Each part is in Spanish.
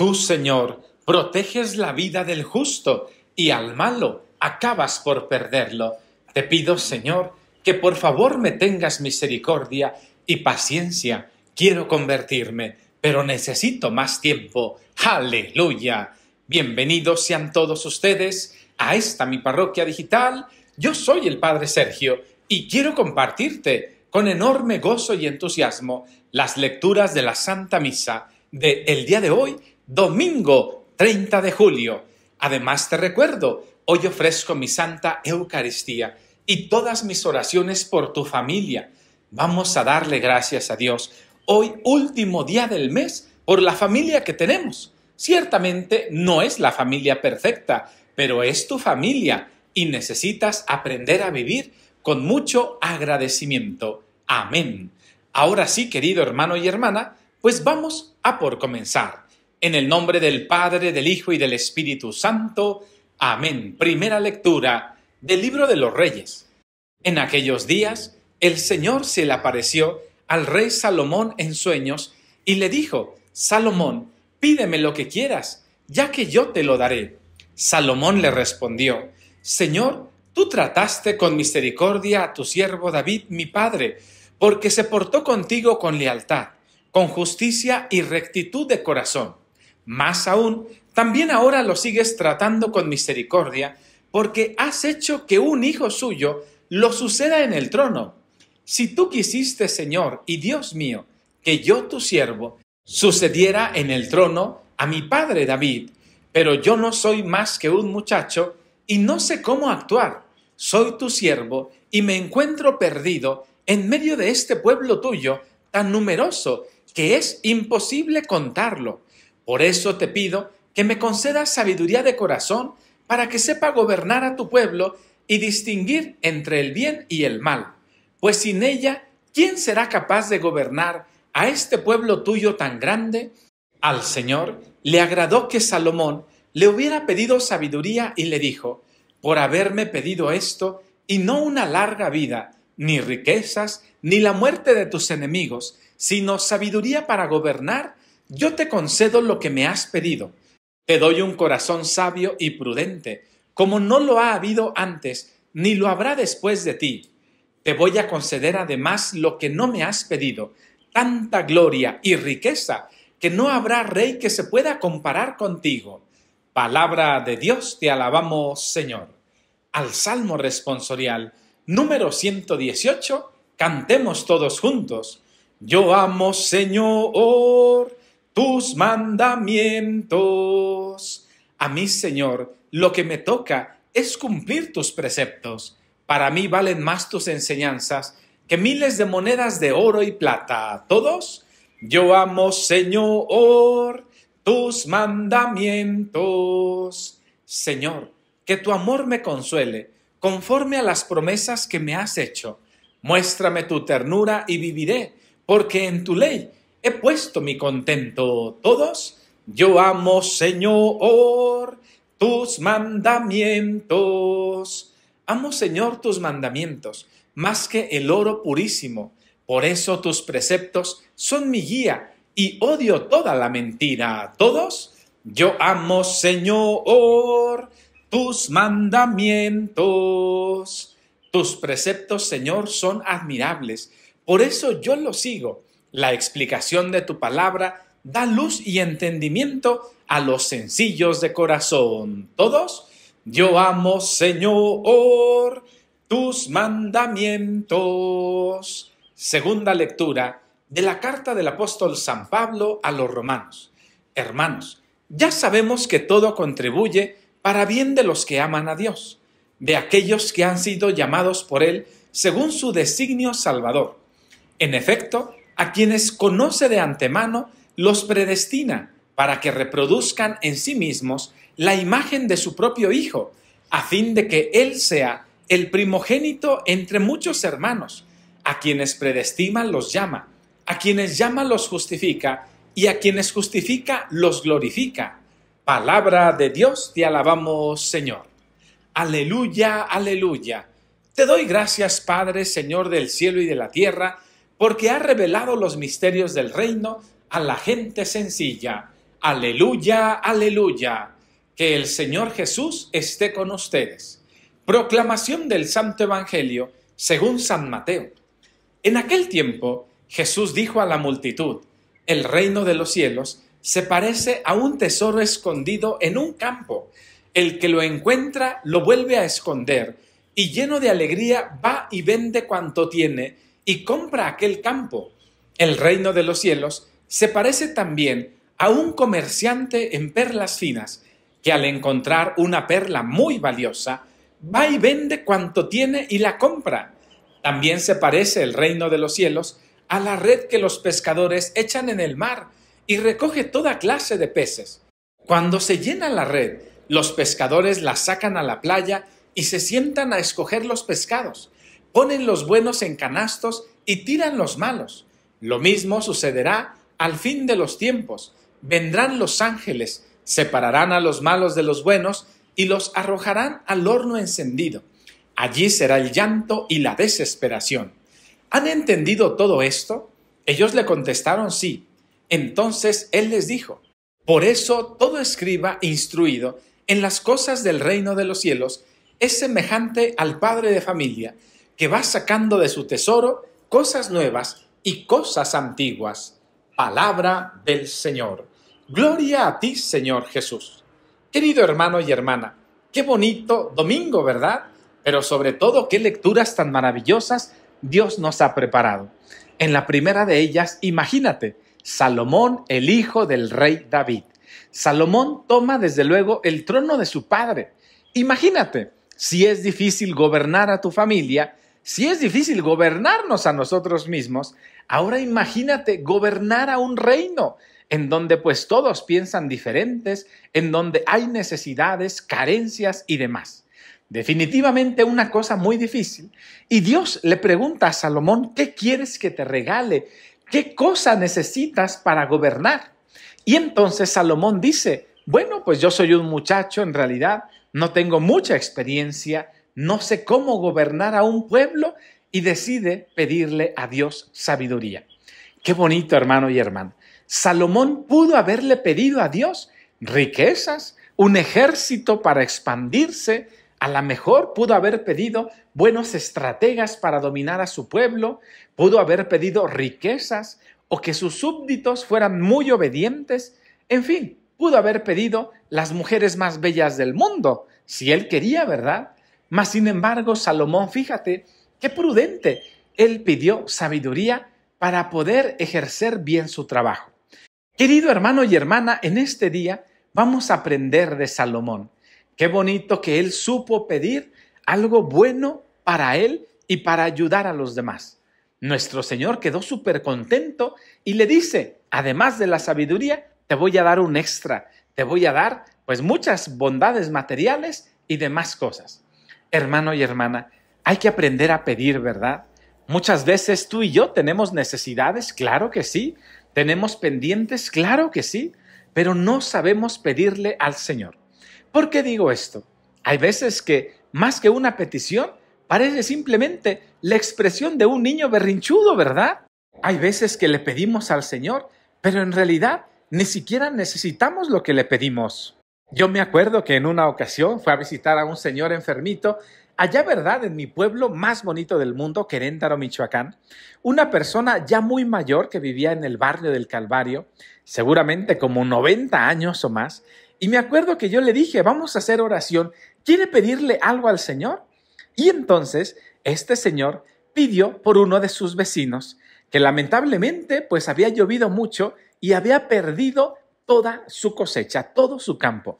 Tú, Señor, proteges la vida del justo y al malo acabas por perderlo. Te pido, Señor, que por favor me tengas misericordia y paciencia. Quiero convertirme, pero necesito más tiempo. Aleluya. Bienvenidos sean todos ustedes a esta mi parroquia digital. Yo soy el Padre Sergio y quiero compartirte con enorme gozo y entusiasmo las lecturas de la Santa Misa de el día de hoy, domingo 30 de julio. Además te recuerdo, hoy ofrezco mi Santa Eucaristía y todas mis oraciones por tu familia. Vamos a darle gracias a Dios hoy, último día del mes, por la familia que tenemos. Ciertamente no es la familia perfecta, pero es tu familia y necesitas aprender a vivir con mucho agradecimiento. Amén. Ahora sí, querido hermano y hermana, pues vamos a por comenzar. En el nombre del Padre, del Hijo y del Espíritu Santo. Amén. Primera lectura del libro de los Reyes. En aquellos días, el Señor se le apareció al rey Salomón en sueños y le dijo, Salomón, pídeme lo que quieras, ya que yo te lo daré. Salomón le respondió, Señor, tú trataste con misericordia a tu siervo David, mi padre, porque se portó contigo con lealtad, con justicia y rectitud de corazón. Más aún, también ahora lo sigues tratando con misericordia, porque has hecho que un hijo suyo lo suceda en el trono. Si tú quisiste, Señor y Dios mío, que yo, tu siervo, sucediera en el trono a mi padre David, pero yo no soy más que un muchacho y no sé cómo actuar. Soy tu siervo y me encuentro perdido en medio de este pueblo tuyo tan numeroso que es imposible contarlo. Por eso te pido que me concedas sabiduría de corazón para que sepa gobernar a tu pueblo y distinguir entre el bien y el mal. Pues sin ella, ¿quién será capaz de gobernar a este pueblo tuyo tan grande? Al Señor le agradó que Salomón le hubiera pedido sabiduría y le dijo, por haberme pedido esto y no una larga vida, ni riquezas, ni la muerte de tus enemigos, sino sabiduría para gobernar, yo te concedo lo que me has pedido. Te doy un corazón sabio y prudente, como no lo ha habido antes, ni lo habrá después de ti. Te voy a conceder además lo que no me has pedido, tanta gloria y riqueza, que no habrá rey que se pueda comparar contigo. Palabra de Dios, te alabamos, Señor. Al Salmo responsorial número 118, cantemos todos juntos. Yo amo, Señor, tus mandamientos. A mí, Señor, lo que me toca es cumplir tus preceptos. Para mí valen más tus enseñanzas que miles de monedas de oro y plata. ¿Todos? Yo amo, Señor, tus mandamientos. Señor, que tu amor me consuele, conforme a las promesas que me has hecho. Muéstrame tu ternura y viviré, porque en tu ley he puesto mi contento. Todos, yo amo, Señor, tus mandamientos. Amo, Señor, tus mandamientos, más que el oro purísimo por eso tus preceptos son mi guía y odio toda la mentira. ¿Todos? Yo amo, Señor, tus mandamientos. Tus preceptos, Señor, son admirables. Por eso yo los sigo. La explicación de tu palabra da luz y entendimiento a los sencillos de corazón. ¿Todos? Yo amo, Señor, tus mandamientos. Segunda lectura de la carta del apóstol San Pablo a los romanos. Hermanos, ya sabemos que todo contribuye para bien de los que aman a Dios, de aquellos que han sido llamados por Él según su designio salvador. En efecto, a quienes conoce de antemano, los predestina para que reproduzcan en sí mismos la imagen de su propio Hijo, a fin de que Él sea el primogénito entre muchos hermanos a quienes predestima los llama, a quienes llama los justifica, y a quienes justifica los glorifica. Palabra de Dios, te alabamos, Señor. Aleluya, aleluya. Te doy gracias, Padre, Señor del cielo y de la tierra, porque has revelado los misterios del reino a la gente sencilla. Aleluya, aleluya. Que el Señor Jesús esté con ustedes. Proclamación del Santo Evangelio según San Mateo. En aquel tiempo Jesús dijo a la multitud, el reino de los cielos se parece a un tesoro escondido en un campo. El que lo encuentra lo vuelve a esconder y lleno de alegría va y vende cuanto tiene y compra aquel campo. El reino de los cielos se parece también a un comerciante en perlas finas, que al encontrar una perla muy valiosa, va y vende cuanto tiene y la compra. También se parece el reino de los cielos a la red que los pescadores echan en el mar y recoge toda clase de peces. Cuando se llena la red, los pescadores la sacan a la playa y se sientan a escoger los pescados. Ponen los buenos en canastos y tiran los malos. Lo mismo sucederá al fin de los tiempos vendrán los ángeles, separarán a los malos de los buenos y los arrojarán al horno encendido. Allí será el llanto y la desesperación. ¿Han entendido todo esto? Ellos le contestaron sí. Entonces él les dijo, por eso todo escriba instruido en las cosas del reino de los cielos es semejante al padre de familia que va sacando de su tesoro cosas nuevas y cosas antiguas. Palabra del Señor. Gloria a ti, Señor Jesús. Querido hermano y hermana, qué bonito domingo, ¿verdad? Pero sobre todo, qué lecturas tan maravillosas Dios nos ha preparado. En la primera de ellas, imagínate, Salomón, el hijo del rey David. Salomón toma desde luego el trono de su padre. Imagínate, si es difícil gobernar a tu familia, si es difícil gobernarnos a nosotros mismos, ahora imagínate gobernar a un reino en donde pues todos piensan diferentes, en donde hay necesidades, carencias y demás. Definitivamente una cosa muy difícil. Y Dios le pregunta a Salomón, ¿qué quieres que te regale? ¿Qué cosa necesitas para gobernar? Y entonces Salomón dice, bueno, pues yo soy un muchacho en realidad, no tengo mucha experiencia, no sé cómo gobernar a un pueblo y decide pedirle a Dios sabiduría. Qué bonito hermano y hermana. Salomón pudo haberle pedido a Dios riquezas, un ejército para expandirse, a lo mejor pudo haber pedido buenos estrategas para dominar a su pueblo, pudo haber pedido riquezas o que sus súbditos fueran muy obedientes, en fin, pudo haber pedido las mujeres más bellas del mundo, si él quería, ¿verdad? Mas, sin embargo, Salomón, fíjate, qué prudente, él pidió sabiduría para poder ejercer bien su trabajo. Querido hermano y hermana, en este día vamos a aprender de Salomón. Qué bonito que él supo pedir algo bueno para él y para ayudar a los demás. Nuestro Señor quedó súper contento y le dice, además de la sabiduría, te voy a dar un extra, te voy a dar pues muchas bondades materiales y demás cosas. Hermano y hermana, hay que aprender a pedir, ¿verdad? Muchas veces tú y yo tenemos necesidades, claro que sí, ¿Tenemos pendientes? Claro que sí, pero no sabemos pedirle al Señor. ¿Por qué digo esto? Hay veces que más que una petición parece simplemente la expresión de un niño berrinchudo, ¿verdad? Hay veces que le pedimos al Señor, pero en realidad ni siquiera necesitamos lo que le pedimos. Yo me acuerdo que en una ocasión fue a visitar a un señor enfermito Allá, ¿verdad? En mi pueblo más bonito del mundo, Queréntaro, Michoacán, una persona ya muy mayor que vivía en el barrio del Calvario, seguramente como 90 años o más, y me acuerdo que yo le dije, vamos a hacer oración, ¿quiere pedirle algo al Señor? Y entonces este señor pidió por uno de sus vecinos, que lamentablemente pues había llovido mucho y había perdido toda su cosecha, todo su campo.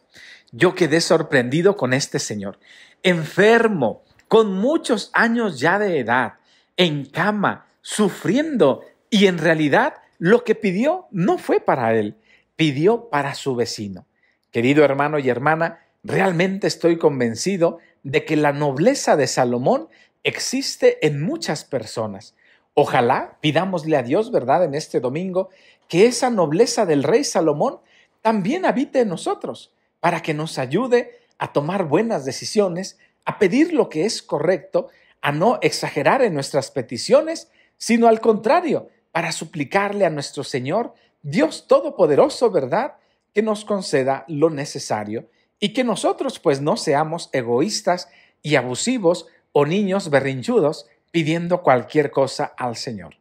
Yo quedé sorprendido con este señor enfermo, con muchos años ya de edad, en cama, sufriendo, y en realidad lo que pidió no fue para él, pidió para su vecino. Querido hermano y hermana, realmente estoy convencido de que la nobleza de Salomón existe en muchas personas. Ojalá pidámosle a Dios, ¿verdad?, en este domingo, que esa nobleza del rey Salomón también habite en nosotros, para que nos ayude a tomar buenas decisiones, a pedir lo que es correcto, a no exagerar en nuestras peticiones, sino al contrario, para suplicarle a nuestro Señor, Dios Todopoderoso, ¿verdad? que nos conceda lo necesario y que nosotros pues no seamos egoístas y abusivos o niños berrinchudos pidiendo cualquier cosa al Señor.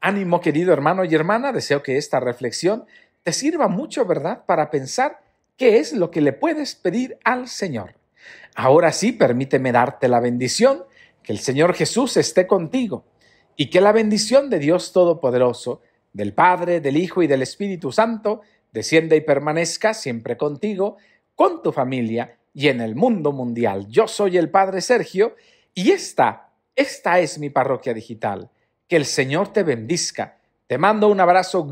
Ánimo querido hermano y hermana, deseo que esta reflexión te sirva mucho, ¿verdad?, para pensar qué es lo que le puedes pedir al Señor. Ahora sí, permíteme darte la bendición, que el Señor Jesús esté contigo y que la bendición de Dios Todopoderoso, del Padre, del Hijo y del Espíritu Santo, descienda y permanezca siempre contigo, con tu familia y en el mundo mundial. Yo soy el Padre Sergio y esta, esta es mi parroquia digital. Que el Señor te bendizca. Te mando un abrazo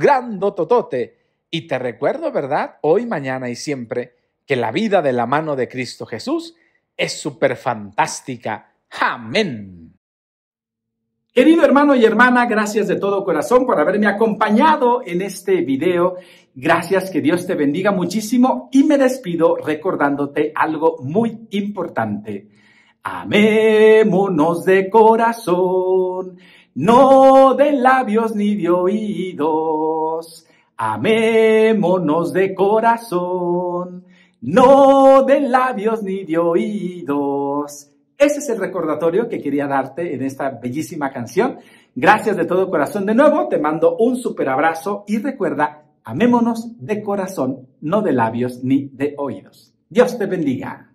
totote y te recuerdo, ¿verdad? Hoy, mañana y siempre, que la vida de la mano de Cristo Jesús es súper fantástica. Amén. Querido hermano y hermana, gracias de todo corazón por haberme acompañado en este video. Gracias, que Dios te bendiga muchísimo y me despido recordándote algo muy importante. Amémonos de corazón, no de labios ni de oídos. Amémonos de corazón, no de labios ni de oídos. Ese es el recordatorio que quería darte en esta bellísima canción. Gracias de todo corazón de nuevo, te mando un super abrazo y recuerda, amémonos de corazón, no de labios ni de oídos. Dios te bendiga.